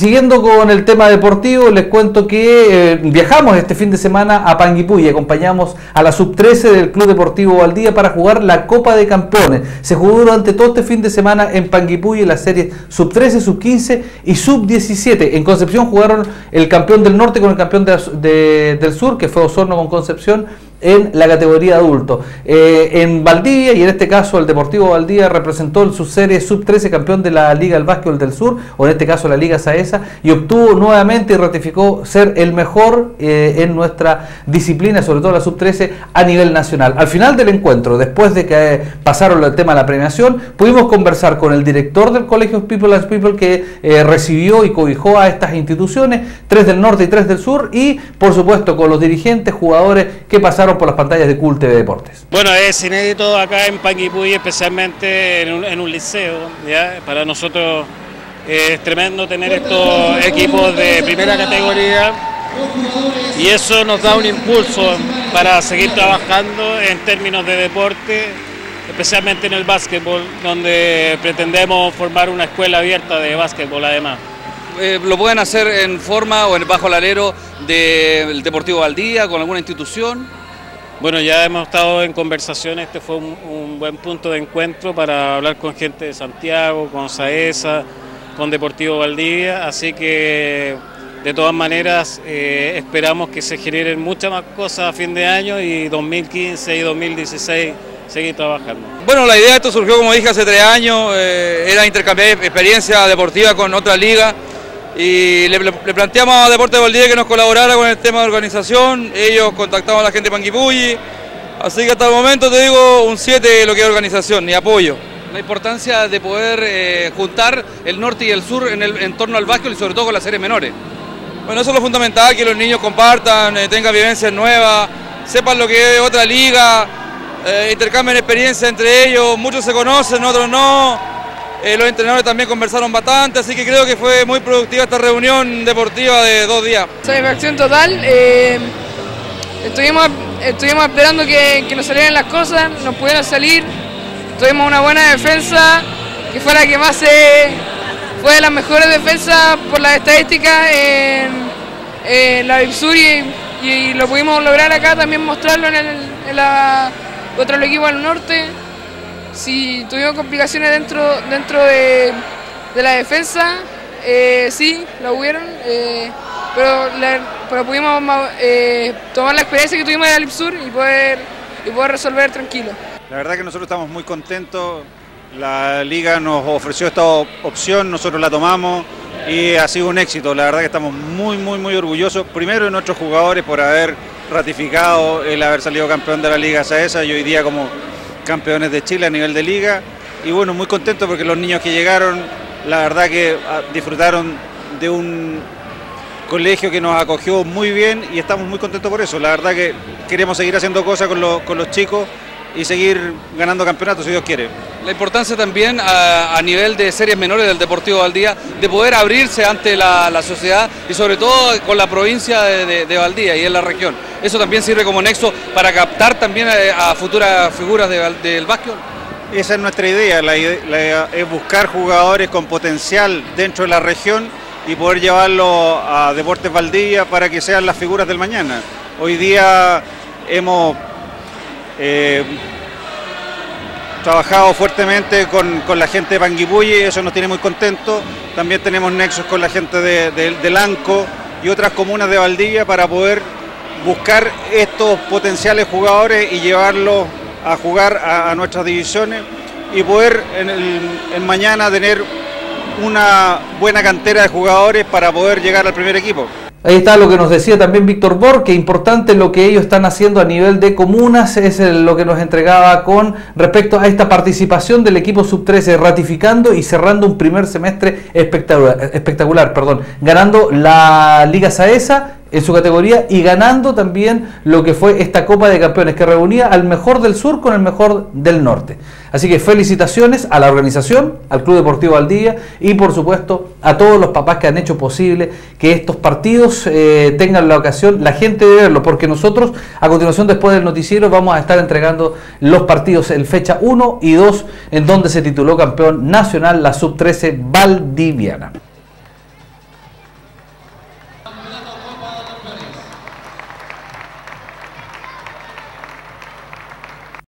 Siguiendo con el tema deportivo, les cuento que eh, viajamos este fin de semana a Panguipulli acompañamos a la sub-13 del Club Deportivo Valdía para jugar la Copa de Campeones. Se jugó durante todo este fin de semana en Panguipulli las series sub-13, sub-15 y sub-17. En Concepción jugaron el campeón del norte con el campeón del sur, que fue Osorno con Concepción en la categoría adulto. Eh, en Valdivia, y en este caso el Deportivo Valdivia representó en su serie sub-13 campeón de la Liga del Básquetbol del Sur, o en este caso la Liga Saesa, y obtuvo nuevamente y ratificó ser el mejor eh, en nuestra disciplina, sobre todo la sub-13, a nivel nacional. Al final del encuentro, después de que eh, pasaron el tema de la premiación, pudimos conversar con el director del Colegio People as People que recibió y cobijó a estas instituciones, tres del norte y tres del sur, y por supuesto con los dirigentes, jugadores que pasaron por las pantallas de Cult TV Deportes. Bueno, es inédito acá en Panguipulli, especialmente en un, liceo. ¿ya? Para nosotros es tremendo tener estos equipos de primera categoría y eso nos da un impulso para seguir trabajando en términos de deporte, especialmente en el básquetbol, donde pretendemos formar una escuela abierta de básquetbol además. Eh, lo pueden hacer en forma o en bajo el alero del Deportivo Valdía, con alguna institución. Bueno, ya hemos estado en conversación, este fue un, buen punto de encuentro para hablar con gente de Santiago, con Saesa, con Deportivo Valdivia, así que de todas maneras eh, esperamos que se generen muchas más cosas a fin de año y 2015 y 2016 seguir trabajando. Bueno, la idea de esto surgió, como dije, hace tres años, eh, era intercambiar experiencia deportiva con otra liga y le, planteamos a Deporte de Valdivia que nos colaborara con el tema de organización, ellos contactaban a la gente de Panguipulli, así que hasta el momento te digo un 7 lo que es organización y apoyo. La importancia de poder eh, juntar el norte y el sur en, el, en torno al básquet y sobre todo con las series menores. Bueno, eso es lo fundamental, que los niños compartan, eh, tengan vivencias nuevas, sepan lo que es otra liga, eh, intercambien experiencia entre ellos, muchos se conocen, otros no, eh, los entrenadores también conversaron bastante, así que creo que fue muy productiva esta reunión deportiva de dos días. Satisfacción total. Eh, estuvimos, estuvimos esperando que, nos salieran las cosas, nos pudieron salir. Tuvimos una buena defensa, que fue la que más se, fue de las mejores defensas por las estadísticas en, la Sur y, lo pudimos lograr acá también mostrarlo en, el, la, contra el equipo del norte si tuvimos complicaciones dentro, dentro de, la defensa, eh, sí, la hubieron, eh, pero, pero pudimos eh, tomar la experiencia que tuvimos en el Sur y poder, y poder resolver tranquilo. La verdad que nosotros estamos muy contentos, la liga nos ofreció esta opción, nosotros la tomamos y ha sido un éxito, la verdad que estamos muy, muy, muy orgullosos, primero de nuestros jugadores por haber ratificado el haber salido campeón de la Liga SAESA y hoy día como campeones de Chile a nivel de liga. Y bueno, muy contento porque los niños que llegaron, la verdad que ah, disfrutaron de un colegio que nos acogió muy bien y estamos muy contentos por eso. La verdad que queremos seguir haciendo cosas con los, con los chicos y seguir ganando campeonatos si Dios quiere. La importancia también a, nivel de series menores del Deportivo Valdía de poder abrirse ante la, sociedad y sobre todo con la provincia de, Valdía y en la región. Eso también sirve como nexo para captar también a, futuras figuras del básquet. Esa es nuestra idea, es buscar jugadores con potencial dentro de la región y poder llevarlo a Deportes Valdía para que sean las figuras del mañana. Hoy día hemos eh, trabajado fuertemente con, la gente de Panguipulli, eso nos tiene muy contentos. También tenemos nexos con la gente de, de, Lanco y otras comunas de Valdivia para poder buscar estos potenciales jugadores y llevarlos a jugar a, nuestras divisiones y poder en, en mañana tener una buena cantera de jugadores para poder llegar al primer equipo. Ahí está lo que nos decía también Víctor Bor, que importante lo que ellos están haciendo a nivel de comunas, es lo que nos entregaba con respecto a esta participación del equipo sub-13, ratificando y cerrando un primer semestre espectacular, espectacular perdón, ganando la Liga Saesa en su categoría y ganando también lo que fue esta Copa de Campeones que reunía al mejor del sur con el mejor del norte. Así que felicitaciones a la organización, al Club Deportivo Aldía y por supuesto a todos los papás que han hecho posible que estos partidos eh, tengan la ocasión, la gente de verlo, porque nosotros a continuación después del noticiero vamos a estar entregando los partidos en fecha 1 y 2 en donde se tituló campeón nacional la sub-13 Valdiviana.